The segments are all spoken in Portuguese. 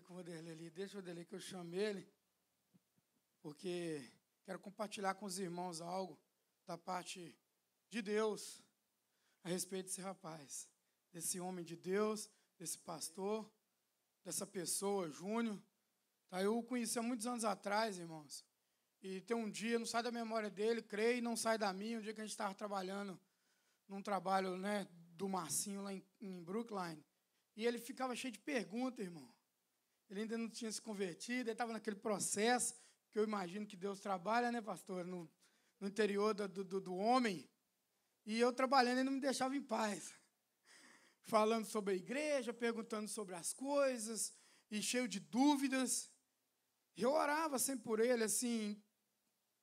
falei com o Vanderlei ali, deixa o Vanderlei que eu chame ele, porque quero compartilhar com os irmãos algo da parte de Deus a respeito desse rapaz, desse homem de Deus, desse pastor, dessa pessoa, Júnior. Tá, eu o conheci há muitos anos atrás, irmãos. E tem um dia, não sai da memória dele, creio, não sai da minha, um dia que a gente estava trabalhando num trabalho né, do Marcinho lá em, em Brookline. E ele ficava cheio de perguntas, irmão. Ele ainda não tinha se convertido, ele estava naquele processo que eu imagino que Deus trabalha, né, pastor, no, no interior do, do, do homem. E eu trabalhando, ele não me deixava em paz. Falando sobre a igreja, perguntando sobre as coisas, e cheio de dúvidas. Eu orava sempre por ele, assim,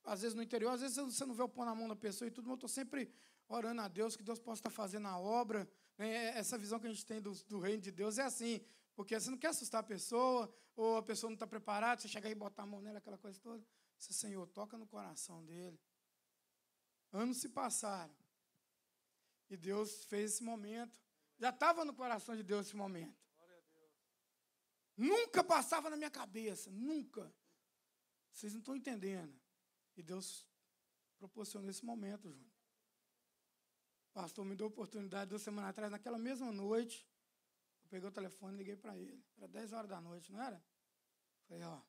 às vezes no interior, às vezes você não vê o pão na mão da pessoa e tudo, mas eu estou sempre orando a Deus que Deus possa estar fazendo a obra. Né? Essa visão que a gente tem do, do reino de Deus é assim, porque você não quer assustar a pessoa, ou a pessoa não está preparada, você chegar e botar a mão nela, aquela coisa toda. Você, Senhor, toca no coração dele. Anos se passaram. E Deus fez esse momento. Já estava no coração de Deus esse momento. Nunca passava na minha cabeça, nunca. Vocês não estão entendendo. E Deus proporcionou esse momento, Júnior. O pastor me deu a oportunidade duas semanas atrás, naquela mesma noite. Eu peguei o telefone e liguei para ele. Era 10 horas da noite, não era? Falei, ó.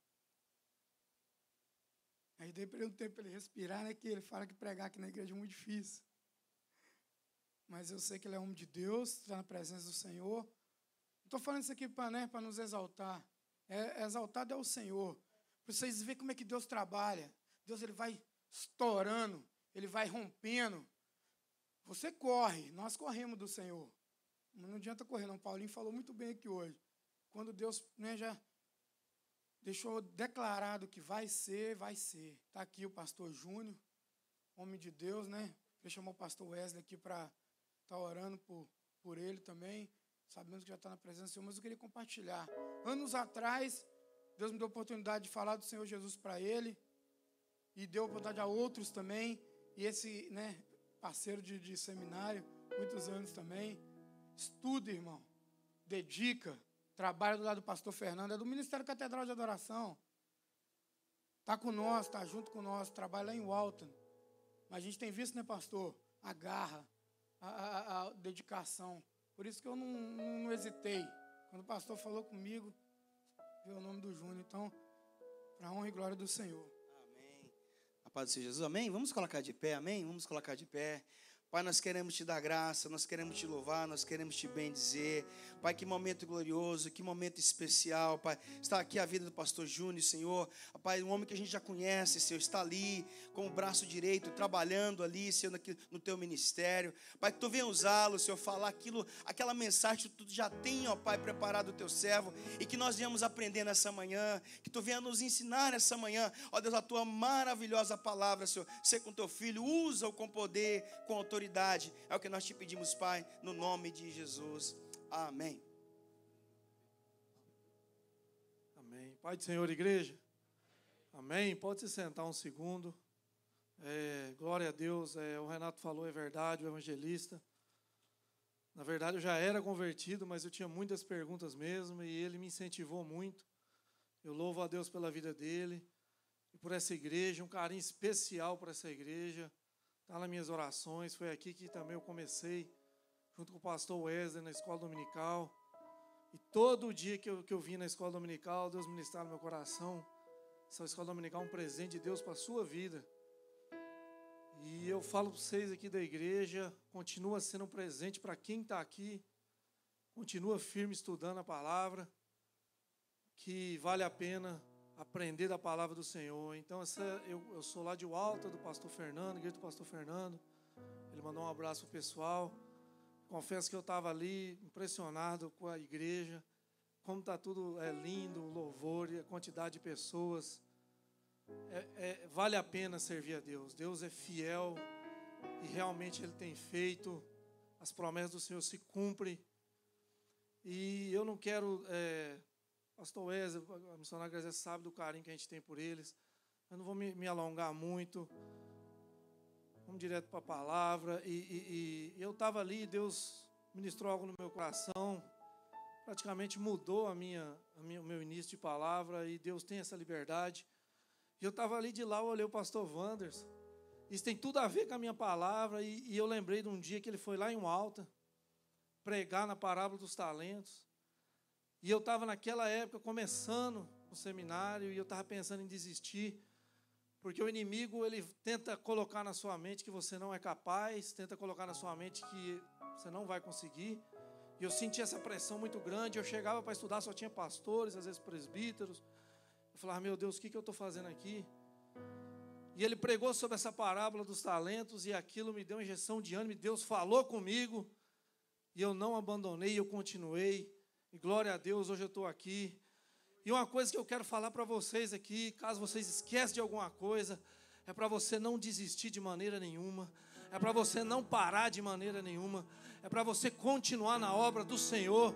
Aí dei para ele um tempo para ele respirar, né? Que ele fala que pregar aqui na igreja é muito difícil. Mas eu sei que ele é homem de Deus, está na presença do Senhor. Não estou falando isso aqui para né, nos exaltar. É, exaltado é o Senhor. Para vocês verem como é que Deus trabalha. Deus ele vai estourando, ele vai rompendo. Você corre, nós corremos do Senhor. Não adianta correr, não. Paulinho falou muito bem aqui hoje. Quando Deus né, já deixou declarado que vai ser, vai ser. Está aqui o pastor Júnior, homem de Deus, né? Ele chamou o pastor Wesley aqui para estar tá orando por, por ele também. Sabemos que já está na presença do Senhor, mas eu queria compartilhar. Anos atrás, Deus me deu a oportunidade de falar do Senhor Jesus para ele e deu oportunidade a outros também. E esse né, parceiro de, de seminário, muitos anos também. Estuda, irmão. Dedica. Trabalha do lado do pastor Fernando. É do Ministério Catedral de Adoração. Está com nós, está junto com nós. Trabalha lá em Walton. Mas a gente tem visto, né, pastor? A garra, a, a, a dedicação. Por isso que eu não, não, não hesitei. Quando o pastor falou comigo, viu o nome do Júnior. Então, para honra e glória do Senhor. A paz do Senhor Jesus, amém? Vamos colocar de pé, amém? Vamos colocar de pé. Pai, nós queremos te dar graça, nós queremos te louvar, nós queremos te bendizer. Pai, que momento glorioso, que momento especial, Pai. Está aqui a vida do pastor Júnior, Senhor. Pai, um homem que a gente já conhece, Senhor, está ali com o braço direito, trabalhando ali, Senhor, no teu ministério. Pai, que tu venha usá-lo, Senhor, falar aquilo, aquela mensagem que tu já tem, ó Pai, preparado o teu servo e que nós viemos aprender nessa manhã, que tu venha nos ensinar nessa manhã, ó Deus, a tua maravilhosa palavra, Senhor. Ser com teu filho, usa-o com poder, com autoridade autoridade. É o que nós te pedimos, Pai, no nome de Jesus. Amém. Amém. Pai do Senhor, igreja. Amém. Pode se sentar um segundo. É, glória a Deus. É, o Renato falou, é verdade, o evangelista. Na verdade, eu já era convertido, mas eu tinha muitas perguntas mesmo, e ele me incentivou muito. Eu louvo a Deus pela vida dele e por essa igreja, um carinho especial por essa igreja está nas minhas orações. Foi aqui que também eu comecei, junto com o pastor Wesley, na escola dominical. E todo dia que eu, que eu vim na escola dominical, Deus ministrava no meu coração. Essa escola dominical é um presente de Deus para a sua vida. E eu falo para vocês aqui da igreja, continua sendo um presente para quem está aqui, continua firme estudando a palavra, que vale a pena aprender da palavra do Senhor. Então, essa, eu, eu sou lá de Alta, do pastor Fernando, igreja do pastor Fernando. Ele mandou um abraço para o pessoal. Confesso que eu estava ali impressionado com a igreja, como está tudo é lindo, o louvor a quantidade de pessoas. É, é, vale a pena servir a Deus. Deus é fiel e realmente Ele tem feito. As promessas do Senhor se cumprem. E eu não quero é, Pastor Wesley, a missionária Grazia sabe do carinho que a gente tem por eles. Eu não vou me, me alongar muito. Vamos direto para a palavra. E, e, e eu estava ali, Deus ministrou algo no meu coração praticamente mudou a minha, a minha, o meu início de palavra e Deus tem essa liberdade. E eu estava ali de lá, eu olhei o pastor Wanders. Isso tem tudo a ver com a minha palavra. E, e eu lembrei de um dia que ele foi lá em um alta pregar na parábola dos talentos. E eu estava naquela época começando o seminário e eu estava pensando em desistir. Porque o inimigo ele tenta colocar na sua mente que você não é capaz, tenta colocar na sua mente que você não vai conseguir. E eu senti essa pressão muito grande. Eu chegava para estudar, só tinha pastores, às vezes presbíteros. Eu falava, meu Deus, o que, que eu estou fazendo aqui? E ele pregou sobre essa parábola dos talentos e aquilo me deu uma injeção de ânimo. Deus falou comigo e eu não abandonei, eu continuei. E glória a Deus, hoje eu estou aqui. E uma coisa que eu quero falar para vocês aqui, caso vocês esqueçam de alguma coisa, é para você não desistir de maneira nenhuma, é para você não parar de maneira nenhuma, é para você continuar na obra do Senhor,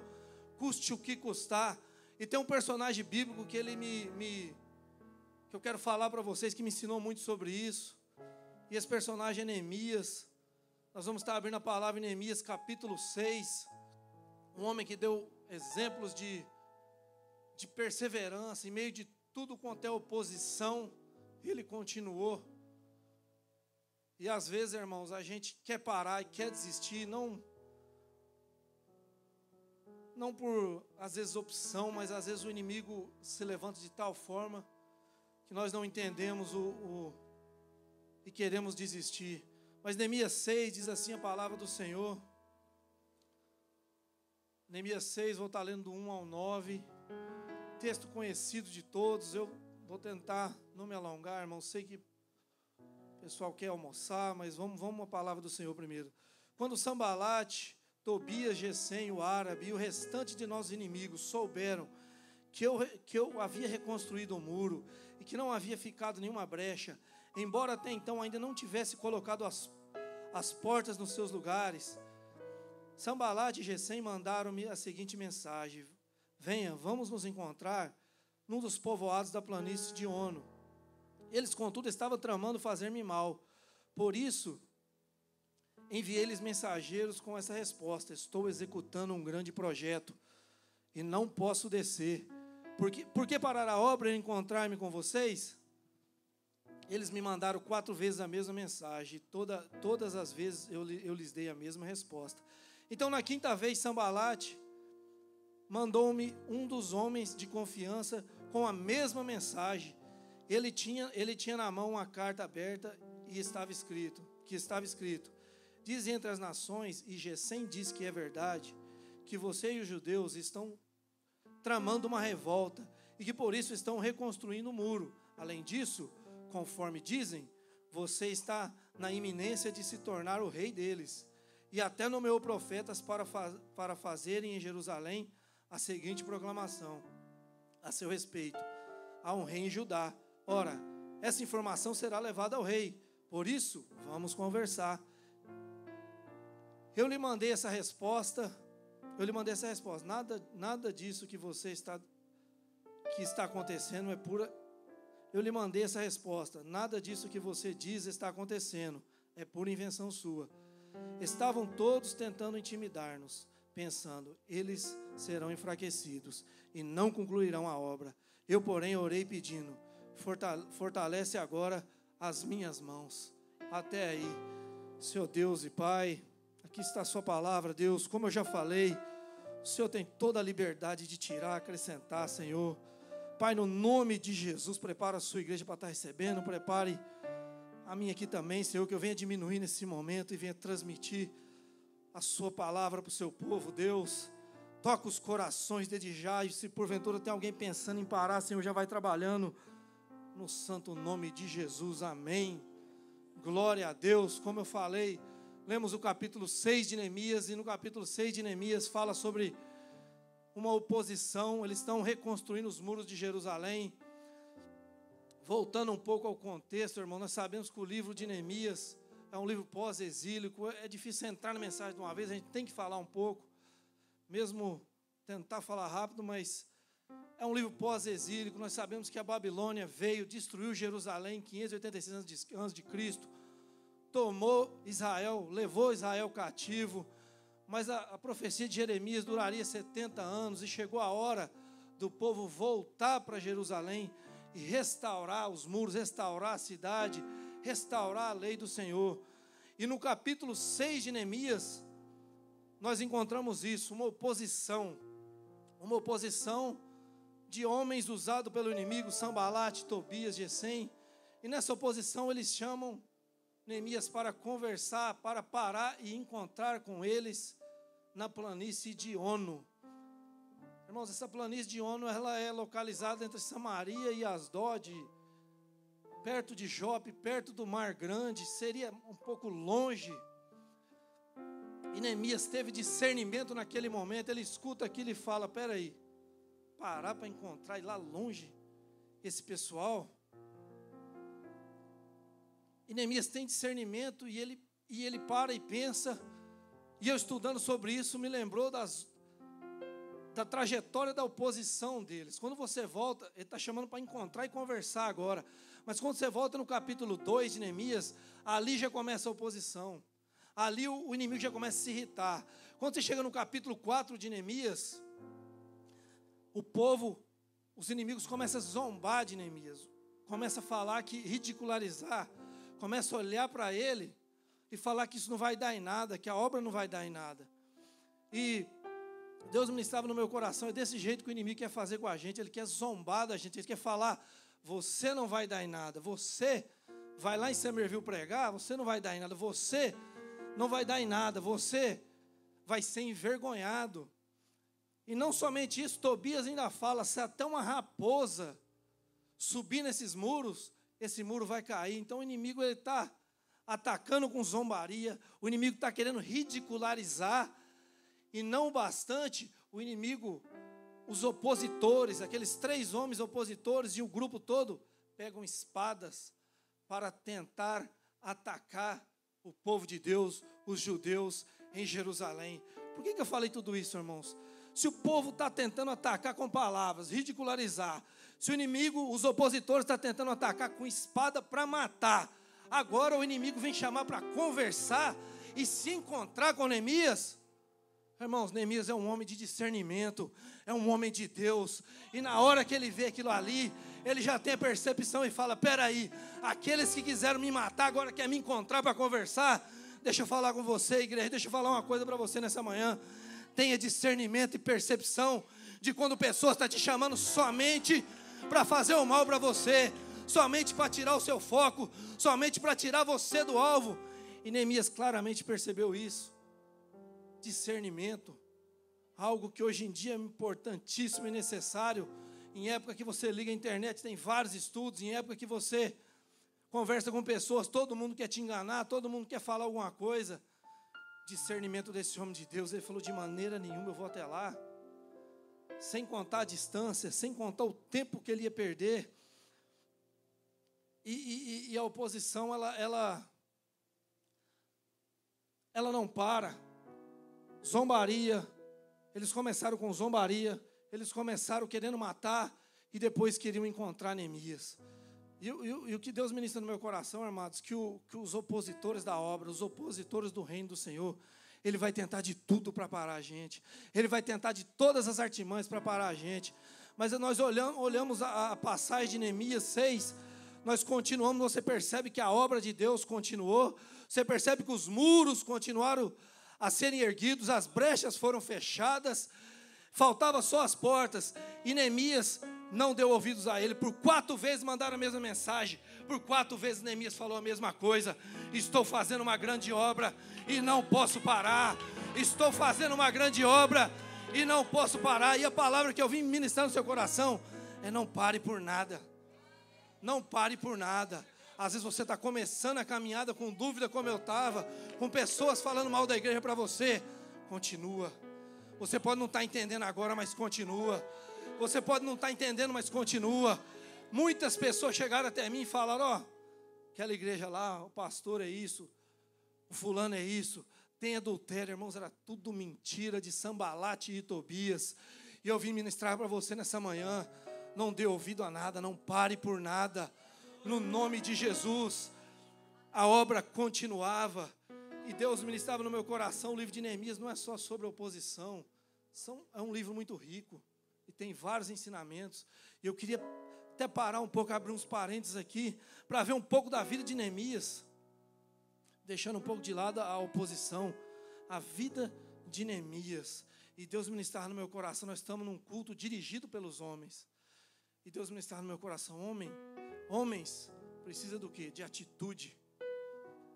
custe o que custar. E tem um personagem bíblico que ele me, me que eu quero falar para vocês que me ensinou muito sobre isso. E esse personagem é Neemias. Nós vamos estar abrindo a palavra em Neemias capítulo 6. Um homem que deu exemplos de, de perseverança em meio de tudo quanto é oposição, ele continuou. E às vezes, irmãos, a gente quer parar e quer desistir, não não por, às vezes, opção, mas às vezes o inimigo se levanta de tal forma que nós não entendemos o, o e queremos desistir. Mas Neemias 6 diz assim a palavra do Senhor. Neemias 6, vou estar lendo do 1 ao 9. Texto conhecido de todos. Eu vou tentar não me alongar, irmão. Sei que o pessoal quer almoçar, mas vamos, vamos a palavra do Senhor primeiro. Quando Sambalate Tobias, Gesem, o árabe e o restante de nossos inimigos souberam que eu, que eu havia reconstruído o muro e que não havia ficado nenhuma brecha, embora até então ainda não tivesse colocado as, as portas nos seus lugares. Sambalat e Gesem mandaram-me a seguinte mensagem: Venha, vamos nos encontrar num dos povoados da planície de Ono. Eles, contudo, estavam tramando fazer-me mal. Por isso, enviei-lhes mensageiros com essa resposta: Estou executando um grande projeto e não posso descer. Por que, por que parar a obra e encontrar-me com vocês? Eles me mandaram quatro vezes a mesma mensagem. Toda, todas as vezes eu, eu lhes dei a mesma resposta. Então, na quinta vez, Sambalate mandou-me um dos homens de confiança com a mesma mensagem. Ele tinha, ele tinha na mão uma carta aberta e estava escrito, que estava escrito: Diz entre as nações, e Gesem diz que é verdade, que você e os judeus estão tramando uma revolta e que por isso estão reconstruindo o muro. Além disso, conforme dizem, você está na iminência de se tornar o rei deles. E até nomeou profetas para, fa para fazerem em Jerusalém a seguinte proclamação a seu respeito: há um rei em Judá. Ora, essa informação será levada ao rei. Por isso, vamos conversar. Eu lhe mandei essa resposta. Eu lhe mandei essa resposta. Nada, nada disso que você está que está acontecendo é pura. Eu lhe mandei essa resposta. Nada disso que você diz está acontecendo. É pura invenção sua. Estavam todos tentando intimidar-nos, pensando, eles serão enfraquecidos e não concluirão a obra. Eu, porém, orei pedindo, fortalece agora as minhas mãos. Até aí, Senhor Deus e Pai. Aqui está a sua palavra, Deus. Como eu já falei, o Senhor tem toda a liberdade de tirar, acrescentar, Senhor. Pai, no nome de Jesus, prepara a sua igreja para estar recebendo, prepare a minha aqui também, Senhor, que eu venha diminuir nesse momento e venha transmitir a sua palavra para o seu povo, Deus. Toca os corações desde já, e se porventura tem alguém pensando em parar, Senhor, já vai trabalhando no santo nome de Jesus, amém. Glória a Deus, como eu falei lemos o capítulo 6 de Neemias, e no capítulo 6 de Neemias fala sobre uma oposição, eles estão reconstruindo os muros de Jerusalém. Voltando um pouco ao contexto, irmão, nós sabemos que o livro de Neemias é um livro pós-exílico, é difícil entrar na mensagem de uma vez, a gente tem que falar um pouco, mesmo tentar falar rápido, mas é um livro pós-exílico. Nós sabemos que a Babilônia veio, destruiu Jerusalém em 586 anos de Cristo tomou Israel, levou Israel cativo, mas a, a profecia de Jeremias duraria 70 anos e chegou a hora do povo voltar para Jerusalém e restaurar os muros, restaurar a cidade, restaurar a lei do Senhor. E no capítulo 6 de Neemias, nós encontramos isso, uma oposição, uma oposição de homens usados pelo inimigo, Sambalate, Tobias, Gesem, e nessa oposição eles chamam Neemias para conversar, para parar e encontrar com eles na planície de Ono. Irmãos, essa planície de Ono ela é localizada entre Samaria e Asdod, perto de Jope, perto do Mar Grande, seria um pouco longe. E Neemias teve discernimento naquele momento, ele escuta aquilo e fala: peraí, parar para encontrar lá longe esse pessoal. E Neemias tem discernimento e ele, e ele para e pensa. E eu estudando sobre isso me lembrou das, da trajetória da oposição deles. Quando você volta, ele está chamando para encontrar e conversar agora. Mas quando você volta no capítulo 2 de Neemias, ali já começa a oposição. Ali o, inimigo já começa a se irritar. Quando você chega no capítulo 4 de Neemias, o povo, os inimigos começam a zombar de Neemias. Começa a falar que ridicularizar começa a olhar para ele e falar que isso não vai dar em nada, que a obra não vai dar em nada. E Deus ministrava no meu coração, é desse jeito que o inimigo quer fazer com a gente, ele quer zombar da gente, ele quer falar, você não vai dar em nada, você vai lá em Somerville pregar, você não vai dar em nada, você não vai dar em nada, você vai ser envergonhado. E não somente isso, Tobias ainda fala, se até uma raposa subir nesses muros, esse muro vai cair. Então o inimigo está atacando com zombaria, o inimigo está querendo ridicularizar, e não bastante, o inimigo, os opositores, aqueles três homens opositores e o grupo todo, pegam espadas para tentar atacar o povo de Deus, os judeus em Jerusalém. Por que, que eu falei tudo isso, irmãos? Se o povo está tentando atacar com palavras, ridicularizar, se o inimigo, os opositores, estão tá tentando atacar com espada para matar, agora o inimigo vem chamar para conversar e se encontrar com Neemias. Irmãos, Neemias é um homem de discernimento, é um homem de Deus, e na hora que ele vê aquilo ali, ele já tem a percepção e fala: peraí, aqueles que quiseram me matar agora querem me encontrar para conversar. Deixa eu falar com você, igreja, deixa eu falar uma coisa para você nessa manhã. Tenha discernimento e percepção de quando pessoas estão tá te chamando somente para fazer o mal para você, somente para tirar o seu foco, somente para tirar você do alvo. E Neemias claramente percebeu isso. Discernimento, algo que hoje em dia é importantíssimo e necessário. Em época que você liga a internet, tem vários estudos. Em época que você conversa com pessoas, todo mundo quer te enganar, todo mundo quer falar alguma coisa. Discernimento desse homem de Deus, ele falou: de maneira nenhuma eu vou até lá sem contar a distância, sem contar o tempo que ele ia perder. E, e, e a oposição, ela, ela, ela não para. Zombaria, eles começaram com zombaria, eles começaram querendo matar e depois queriam encontrar Neemias. E, e, e, o que Deus ministra no meu coração, amados, que, o, que os opositores da obra, os opositores do reino do Senhor, ele vai tentar de tudo para parar a gente. Ele vai tentar de todas as artimanhas para parar a gente. Mas nós olhamos, olhamos a, a passagem de Neemias 6, nós continuamos, você percebe que a obra de Deus continuou, você percebe que os muros continuaram a serem erguidos, as brechas foram fechadas, faltava só as portas, e Neemias não deu ouvidos a ele. Por quatro vezes mandaram a mesma mensagem. Por quatro vezes Neemias falou a mesma coisa. Estou fazendo uma grande obra e não posso parar. Estou fazendo uma grande obra e não posso parar. E a palavra que eu vim ministrar no seu coração é: não pare por nada. Não pare por nada. Às vezes você está começando a caminhada com dúvida, como eu estava, com pessoas falando mal da igreja para você. Continua. Você pode não estar tá entendendo agora, mas continua. Você pode não estar tá entendendo, mas continua. Muitas pessoas chegaram até mim e falaram: Ó, oh, aquela igreja lá, o pastor é isso, o fulano é isso, tem adultério, irmãos, era tudo mentira de Sambalate e Tobias. E eu vim ministrar para você nessa manhã. Não dê ouvido a nada, não pare por nada. No nome de Jesus, a obra continuava. E Deus ministrava no meu coração, o livro de Neemias não é só sobre oposição, são, é um livro muito rico e tem vários ensinamentos. E eu queria até parar um pouco, abrir uns parênteses aqui, para ver um pouco da vida de Neemias, deixando um pouco de lado a oposição, a vida de Neemias. E Deus ministrar no meu coração, nós estamos num culto dirigido pelos homens. E Deus ministrar no meu coração, homem, homens, precisa do quê? De atitude.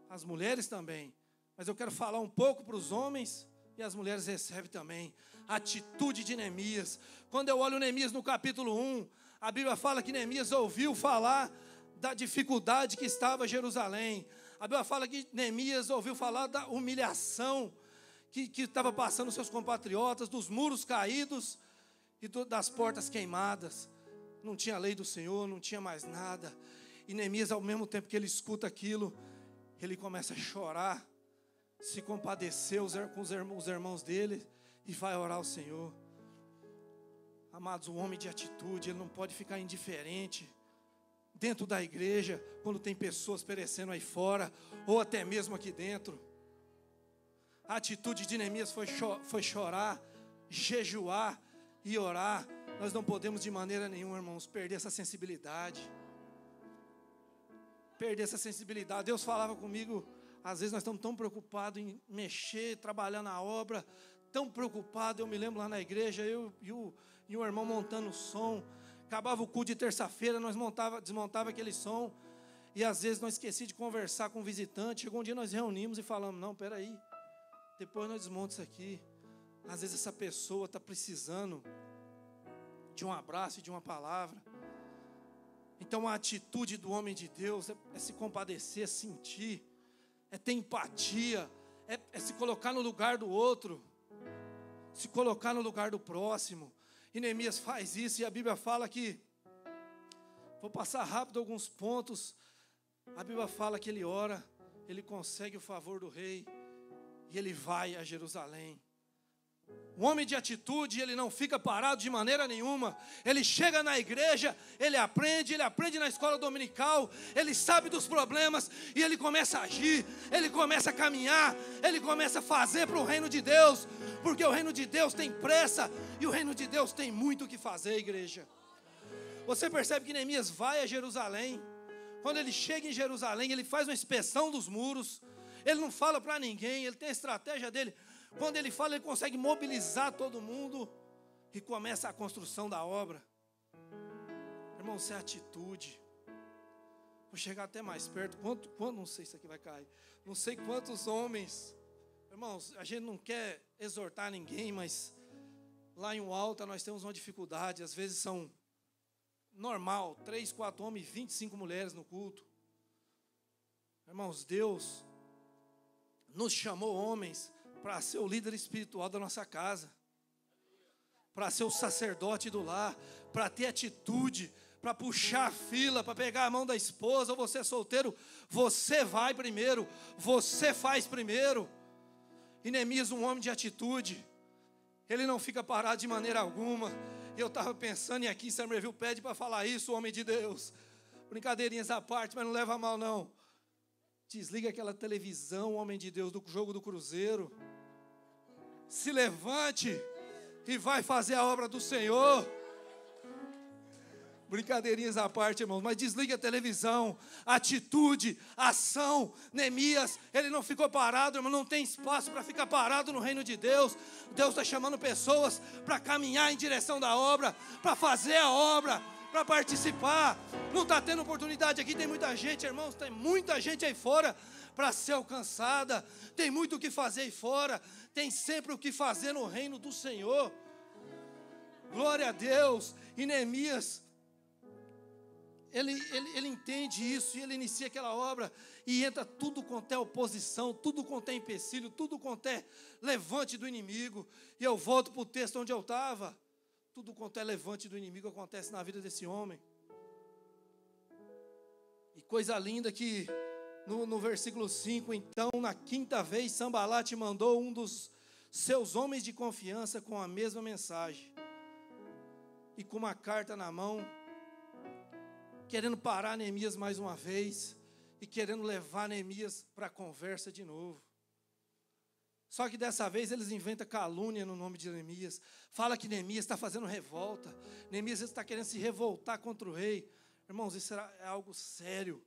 As mulheres também. Mas eu quero falar um pouco para os homens e as mulheres recebem também. atitude de Neemias. Quando eu olho Neemias no capítulo 1, a Bíblia fala que Neemias ouviu falar da dificuldade que estava Jerusalém. A Bíblia fala que Neemias ouviu falar da humilhação que, que estava passando seus compatriotas, dos muros caídos e do, das portas queimadas. Não tinha lei do Senhor, não tinha mais nada. E Neemias, ao mesmo tempo que ele escuta aquilo, ele começa a chorar, se compadecer com os irmãos dele e vai orar ao Senhor. Amados, um homem de atitude, ele não pode ficar indiferente dentro da igreja, quando tem pessoas perecendo aí fora, ou até mesmo aqui dentro. A atitude de Neemias foi, cho foi chorar, jejuar e orar. Nós não podemos de maneira nenhuma, irmãos, perder essa sensibilidade. Perder essa sensibilidade. Deus falava comigo, às vezes nós estamos tão preocupados em mexer, trabalhar na obra, tão preocupados. Eu me lembro lá na igreja, eu e o e um irmão montando o som. Acabava o culto de terça-feira, nós montava, desmontava aquele som. E às vezes nós esqueci de conversar com o visitante. Chegou um dia nós reunimos e falamos: não, peraí, depois nós desmontamos isso aqui. Às vezes essa pessoa está precisando de um abraço e de uma palavra. Então a atitude do homem de Deus é, é se compadecer, é sentir, é ter empatia, é, é se colocar no lugar do outro, se colocar no lugar do próximo. E Neemias faz isso, e a Bíblia fala que, vou passar rápido alguns pontos. A Bíblia fala que ele ora, ele consegue o favor do rei, e ele vai a Jerusalém. Um homem de atitude, ele não fica parado de maneira nenhuma. Ele chega na igreja, ele aprende, ele aprende na escola dominical, ele sabe dos problemas e ele começa a agir, ele começa a caminhar, ele começa a fazer para o reino de Deus, porque o reino de Deus tem pressa e o reino de Deus tem muito o que fazer, igreja. Você percebe que Neemias vai a Jerusalém. Quando ele chega em Jerusalém, ele faz uma inspeção dos muros. Ele não fala para ninguém, ele tem a estratégia dele. Quando ele fala, ele consegue mobilizar todo mundo e começa a construção da obra. Irmão, isso é atitude. Vou chegar até mais perto. Quanto, quanto, não sei se aqui vai cair. Não sei quantos homens. Irmãos, a gente não quer exortar ninguém, mas lá em Alta nós temos uma dificuldade. Às vezes são normal, três, quatro homens, 25 mulheres no culto. Irmãos, Deus nos chamou homens para ser o líder espiritual da nossa casa, para ser o sacerdote do lar, para ter atitude, para puxar a fila, para pegar a mão da esposa, ou você é solteiro, você vai primeiro, você faz primeiro. Neemias, um homem de atitude, ele não fica parado de maneira alguma. Eu estava pensando, e aqui Samuel pede para falar isso, homem de Deus. Brincadeirinhas à parte, mas não leva a mal, não. Desliga aquela televisão, homem de Deus, do jogo do Cruzeiro se levante e vai fazer a obra do Senhor. Brincadeirinhas à parte, irmãos, mas desligue a televisão, atitude, ação. Neemias, ele não ficou parado, irmão, não tem espaço para ficar parado no reino de Deus. Deus está chamando pessoas para caminhar em direção da obra, para fazer a obra, para participar. Não está tendo oportunidade aqui, tem muita gente, irmãos, tem muita gente aí fora para ser alcançada, tem muito o que fazer aí fora, tem sempre o que fazer no reino do Senhor. Glória a Deus. E Neemias, ele, ele, ele entende isso e ele inicia aquela obra e entra tudo quanto é oposição, tudo quanto é empecilho, tudo quanto é levante do inimigo. E eu volto para o texto onde eu estava. Tudo quanto é levante do inimigo acontece na vida desse homem. E coisa linda que no, no versículo 5, então, na quinta vez, Sambalate mandou um dos seus homens de confiança com a mesma mensagem. E com uma carta na mão, querendo parar Neemias mais uma vez e querendo levar Neemias para a conversa de novo. Só que dessa vez eles inventam calúnia no nome de Neemias. Fala que Neemias está fazendo revolta. Neemias está querendo se revoltar contra o rei. Irmãos, isso é algo sério.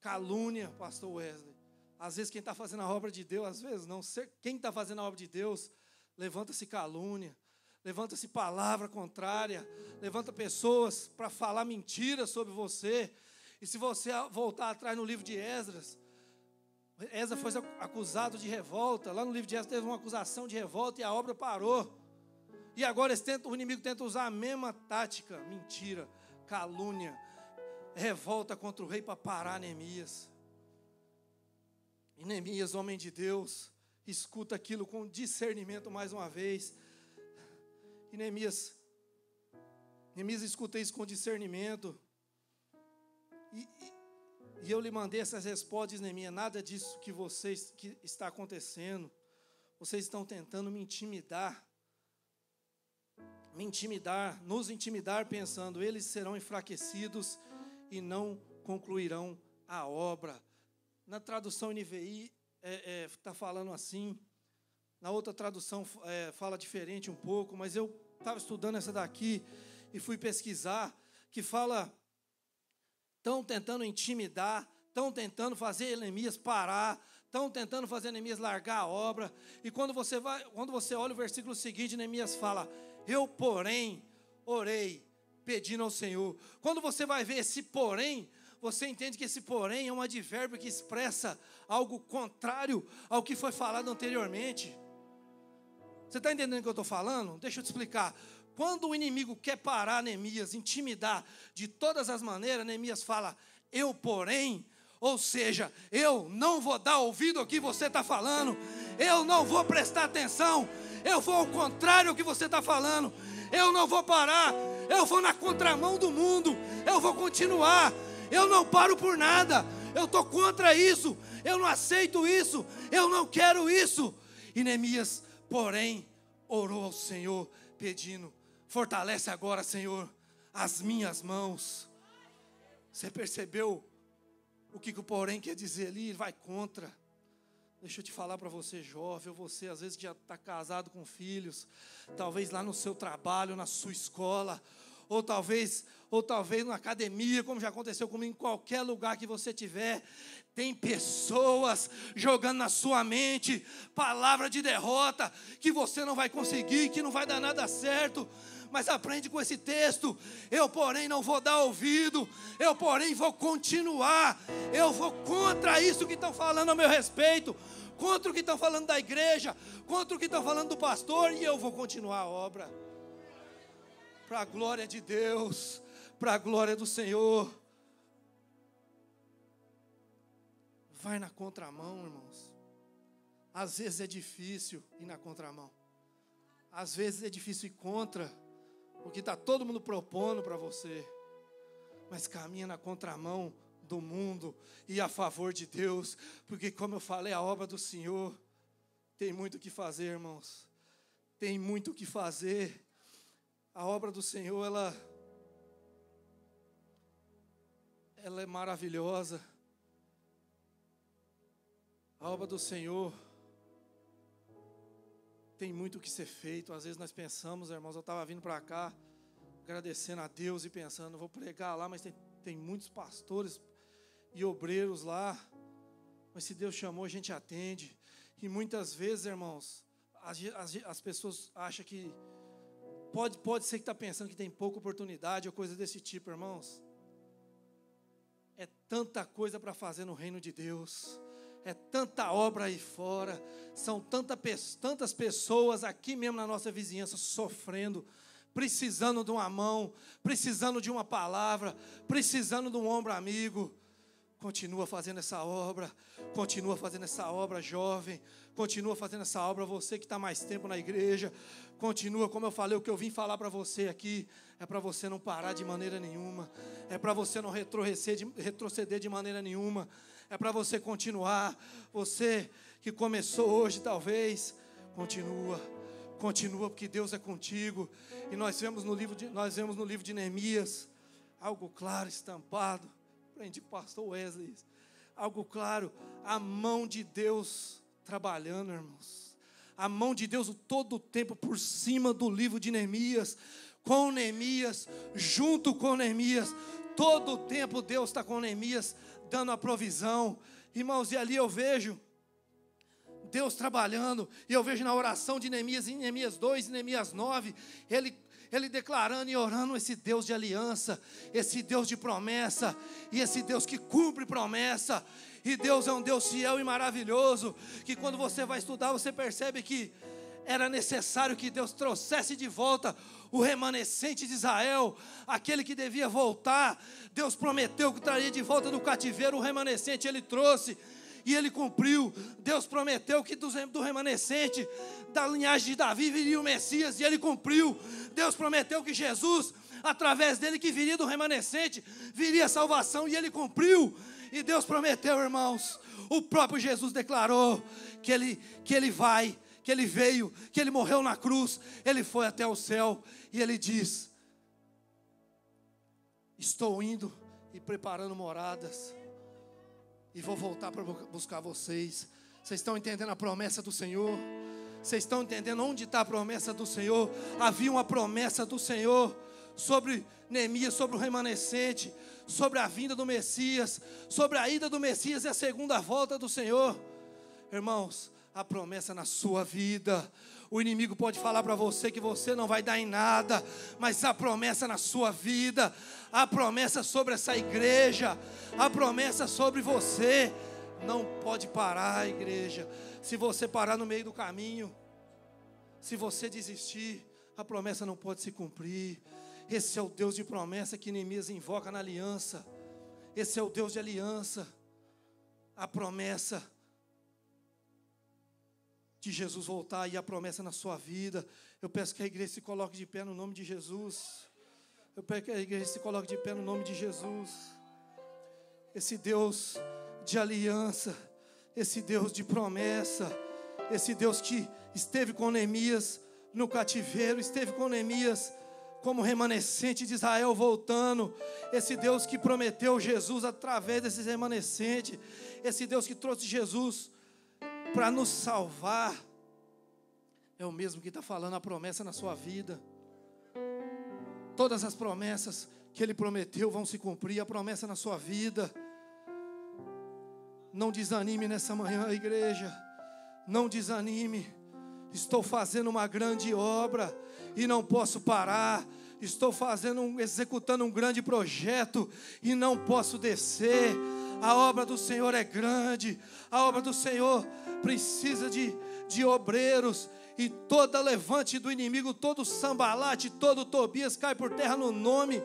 Calúnia, pastor Wesley. Às vezes quem está fazendo a obra de Deus, às vezes não. Quem está fazendo a obra de Deus, levanta-se calúnia, levanta-se palavra contrária, levanta pessoas para falar mentiras sobre você. E se você voltar atrás no livro de Esdras, Esdras foi acusado de revolta. Lá no livro de Esdras teve uma acusação de revolta e a obra parou. E agora tentam, o inimigo tenta usar a mesma tática, mentira, calúnia, revolta contra o rei para parar Neemias. E Neemias, homem de Deus, escuta aquilo com discernimento mais uma vez. E Neemias, Neemias escuta isso com discernimento. E, e, e eu lhe mandei essas respostas, Neemias, nada disso que vocês que está acontecendo. Vocês estão tentando me intimidar. Me intimidar, nos intimidar pensando, eles serão enfraquecidos e não concluirão a obra. Na tradução NVI está é, é, tá falando assim, na outra tradução é, fala diferente um pouco, mas eu estava estudando essa daqui e fui pesquisar, que fala, estão tentando intimidar, estão tentando fazer Neemias parar, estão tentando fazer Neemias largar a obra, e quando você vai, quando você olha o versículo seguinte, Neemias fala, eu porém orei, pedindo ao Senhor. Quando você vai ver esse porém, você entende que esse porém é um advérbio que expressa algo contrário ao que foi falado anteriormente. Você está entendendo o que eu estou falando? Deixa eu te explicar. Quando o inimigo quer parar Neemias, intimidar de todas as maneiras, Neemias fala: Eu, porém, ou seja, eu não vou dar ouvido ao que você está falando, eu não vou prestar atenção, eu vou ao contrário ao que você está falando, eu não vou parar, eu vou na contramão do mundo, eu vou continuar, eu não paro por nada, eu estou contra isso, eu não aceito isso, eu não quero isso. E Neemias, porém, orou ao Senhor, pedindo: fortalece agora, Senhor, as minhas mãos. Você percebeu o que, que o porém quer dizer ali? Ele vai contra. Deixa eu te falar para você, jovem, ou você às vezes já está casado com filhos, talvez lá no seu trabalho, na sua escola, ou talvez, ou talvez na academia, como já aconteceu comigo, em qualquer lugar que você tiver, tem pessoas jogando na sua mente palavra de derrota, que você não vai conseguir, que não vai dar nada certo. Mas aprende com esse texto. Eu, porém, não vou dar ouvido. Eu, porém, vou continuar. Eu vou contra isso que estão falando a meu respeito. Contra o que estão falando da igreja. Contra o que estão falando do pastor. E eu vou continuar a obra para a glória de Deus, para a glória do Senhor. Vai na contramão, irmãos. Às vezes é difícil ir na contramão. Às vezes é difícil ir contra o que está todo mundo propondo para você. Mas caminha na contramão do mundo e a favor de Deus, porque, como eu falei, a obra do Senhor tem muito o que fazer, irmãos. Tem muito o que fazer a obra do Senhor, ela, ela é maravilhosa. A obra do Senhor tem muito o que ser feito. Às vezes nós pensamos, irmãos, eu estava vindo para cá, agradecendo a Deus e pensando, vou pregar lá, mas tem, tem muitos pastores e obreiros lá. Mas se Deus chamou, a gente atende. E muitas vezes, irmãos, as, as, as pessoas acham que Pode, pode ser que está pensando que tem pouca oportunidade ou coisa desse tipo, irmãos. É tanta coisa para fazer no reino de Deus. É tanta obra aí fora. São tanta, tantas pessoas aqui mesmo na nossa vizinhança sofrendo, precisando de uma mão, precisando de uma palavra, precisando de um ombro amigo. Continua fazendo essa obra, continua fazendo essa obra, jovem, continua fazendo essa obra, você que está mais tempo na igreja, continua, como eu falei, o que eu vim falar para você aqui é para você não parar de maneira nenhuma, é para você não retroceder de, retroceder de maneira nenhuma, é para você continuar. Você que começou hoje, talvez, continua, continua, porque Deus é contigo. E nós vemos no livro de, nós vemos no livro de Neemias algo claro estampado aprendi com o pastor Wesley. Algo claro, a mão de Deus trabalhando, irmãos. A mão de Deus todo o tempo por cima do livro de Neemias, com Neemias, junto com Neemias. Todo o tempo Deus está com Neemias, dando a provisão. Irmãos, e ali eu vejo Deus trabalhando, e eu vejo na oração de Neemias, em Neemias 2, em Neemias 9, ele ele declarando e orando esse Deus de aliança, esse Deus de promessa, e esse Deus que cumpre promessa. E Deus é um Deus fiel e maravilhoso, que quando você vai estudar, você percebe que era necessário que Deus trouxesse de volta o remanescente de Israel, aquele que devia voltar. Deus prometeu que traria de volta do cativeiro o remanescente, ele trouxe e ele cumpriu. Deus prometeu que do remanescente da linhagem de Davi viria o Messias e ele cumpriu. Deus prometeu que Jesus, através dele que viria do remanescente, viria a salvação e ele cumpriu. E Deus prometeu, irmãos, o próprio Jesus declarou que ele que ele vai, que ele veio, que ele morreu na cruz, ele foi até o céu e ele diz: Estou indo e preparando moradas e vou voltar para buscar vocês. Vocês estão entendendo a promessa do Senhor? Vocês estão entendendo onde está a promessa do Senhor? Havia uma promessa do Senhor sobre Neemias, sobre o remanescente, sobre a vinda do Messias, sobre a ida do Messias e a segunda volta do Senhor. Irmãos, a promessa na sua vida. O inimigo pode falar para você que você não vai dar em nada, mas a promessa na sua vida, a promessa sobre essa igreja, a promessa sobre você, não pode parar, igreja. Se você parar no meio do caminho, se você desistir, a promessa não pode se cumprir. Esse é o Deus de promessa que Neemias invoca na aliança. Esse é o Deus de aliança. A promessa de Jesus voltar e a promessa na sua vida. Eu peço que a igreja se coloque de pé no nome de Jesus. Eu peço que a igreja se coloque de pé no nome de Jesus. Esse Deus de aliança, esse Deus de promessa, esse Deus que esteve com Neemias no cativeiro, esteve com Neemias como remanescente de Israel voltando, esse Deus que prometeu Jesus através desses remanescentes, esse Deus que trouxe Jesus para nos salvar, é o mesmo que está falando a promessa na sua vida. Todas as promessas que Ele prometeu vão se cumprir, a promessa na sua vida. Não desanime nessa manhã, igreja. Não desanime. Estou fazendo uma grande obra e não posso parar. Estou fazendo, executando um grande projeto e não posso descer. A obra do Senhor é grande. A obra do Senhor precisa de, de obreiros. E toda levante do inimigo, todo sambalate, todo Tobias cai por terra no nome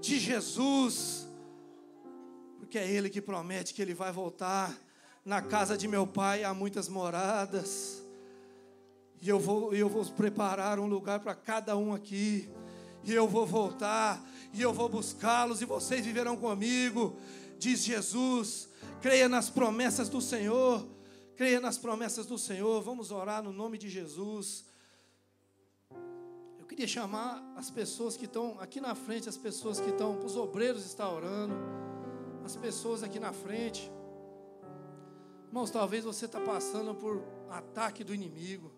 de Jesus. Porque é Ele que promete que Ele vai voltar. Na casa de meu pai há muitas moradas. E eu vou, eu vou preparar um lugar para cada um aqui. E eu vou voltar. E eu vou buscá-los. E vocês viverão comigo. Diz Jesus. Creia nas promessas do Senhor. Creia nas promessas do Senhor. Vamos orar no nome de Jesus. Eu queria chamar as pessoas que estão aqui na frente, as pessoas que estão, os obreiros estão orando, as pessoas aqui na frente. Irmãos, talvez você está passando por ataque do inimigo.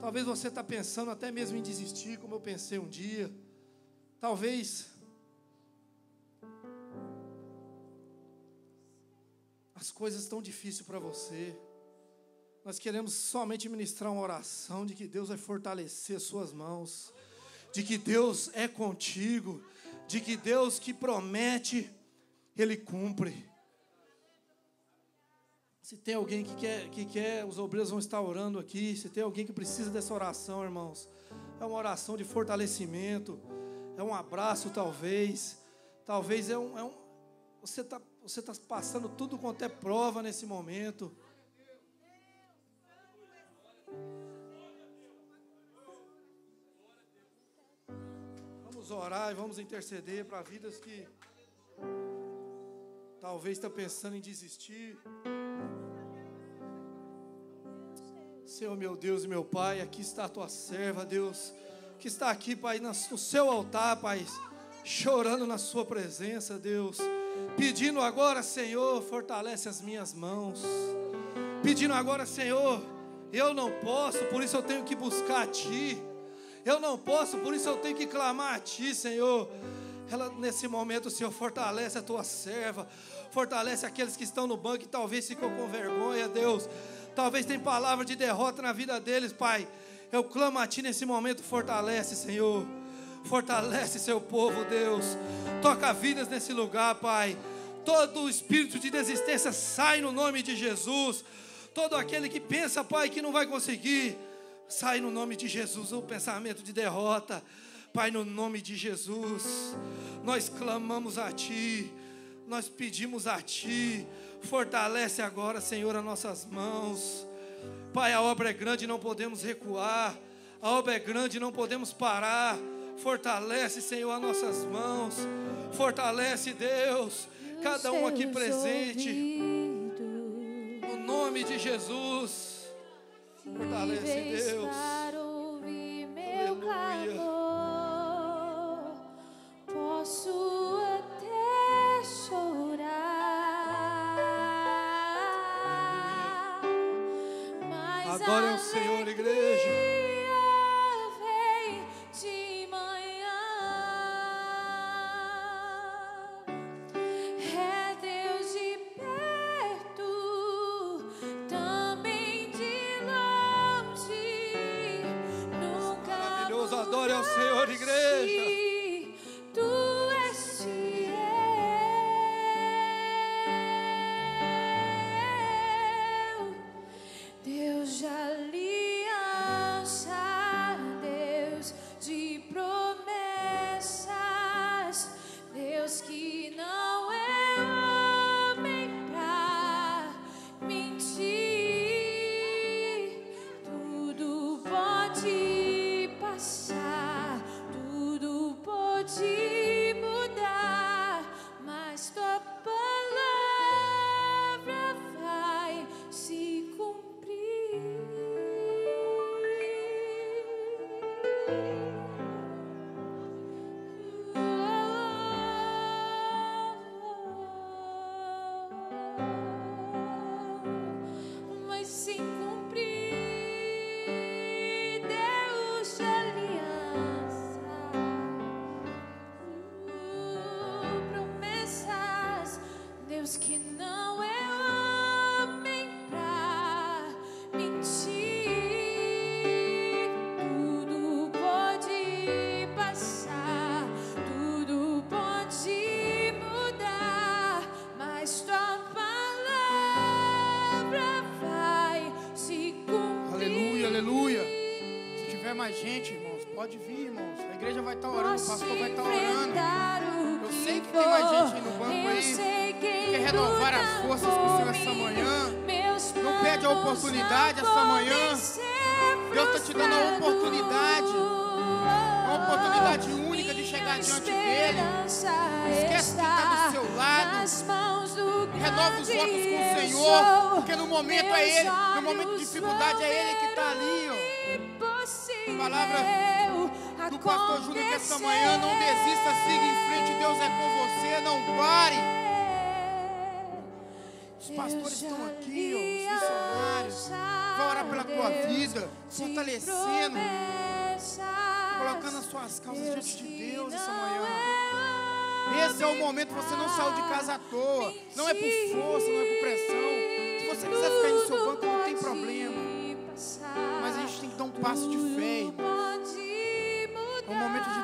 Talvez você está pensando até mesmo em desistir, como eu pensei um dia. Talvez as coisas estão difíceis para você. Nós queremos somente ministrar uma oração de que Deus vai fortalecer suas mãos, de que Deus é contigo, de que Deus que promete, Ele cumpre. Se tem alguém que quer, que quer, os obreiros vão estar orando aqui. Se tem alguém que precisa dessa oração, irmãos, é uma oração de fortalecimento, é um abraço, talvez, talvez é um, é um você está você está passando tudo quanto é prova nesse momento. Vamos orar e vamos interceder para vidas que talvez estão pensando em desistir. Senhor meu Deus e meu Pai, aqui está a tua serva, Deus, que está aqui, Pai, no seu altar, Pai, chorando na sua presença, Deus pedindo agora, Senhor, fortalece as minhas mãos. Pedindo agora, Senhor, eu não posso, por isso eu tenho que buscar a Ti. Eu não posso, por isso eu tenho que clamar a Ti, Senhor. Ela, nesse momento, Senhor, fortalece a tua serva, fortalece aqueles que estão no banco e talvez ficou com vergonha, Deus. Talvez tem palavra de derrota na vida deles, Pai. Eu clamo a Ti nesse momento, fortalece, Senhor. Fortalece seu povo, Deus. Toca vidas nesse lugar, Pai. Todo espírito de desistência sai no nome de Jesus. Todo aquele que pensa, Pai, que não vai conseguir, sai no nome de Jesus. O pensamento de derrota, Pai, no nome de Jesus. Nós clamamos a Ti, nós pedimos a Ti. Fortalece agora, Senhor, as nossas mãos. Pai, a obra é grande, não podemos recuar. A obra é grande, não podemos parar. Fortalece, Senhor, as nossas mãos. Fortalece, Deus, cada um aqui presente. No nome de Jesus. Fortalece, Deus. Aleluia. Tiver mais gente, irmãos, pode vir, irmãos. A igreja vai estar orando, o pastor vai estar orando. enfrentar o Eu sei que tem mais gente aí no banco aí quer renovar as forças com o Senhor essa manhã. Não perde a oportunidade essa manhã. Deus está te dando a oportunidade. Uma oportunidade única de chegar diante dele. Esquece quem está do seu lado. Renova os votos com o Senhor. Porque no momento é Ele. No momento de dificuldade é Ele que está ali, ó. Palavra Do pastor Júnior que essa manhã não desista, siga em frente. Deus é com você, não pare. Os pastores estão aqui, ó, os missionários. Vai orar pela tua vida, fortalecendo, colocando as suas causas diante de Deus essa manhã. Esse é o momento você não saiu de casa à toa. Não é por força, não é por pressão. Se você quiser ficar aí no seu banco, não tem problema. Mas a gente tem que dar um passo de fé. É um momento de